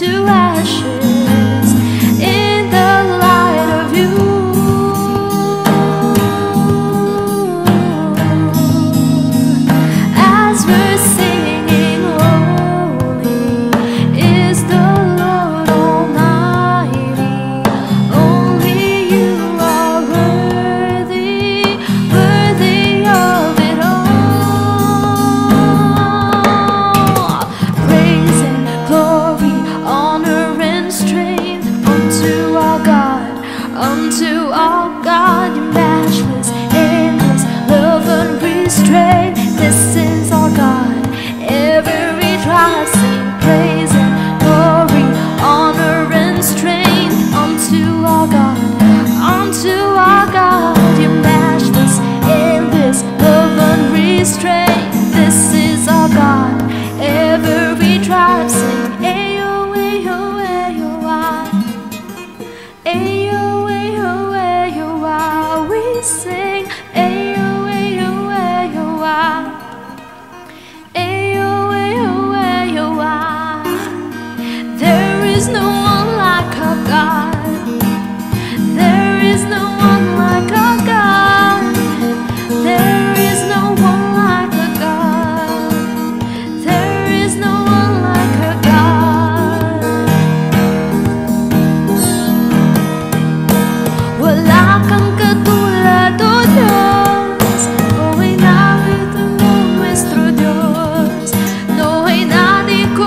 to ashes. you are God, Your matchless, endless, love and restraint.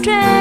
strength.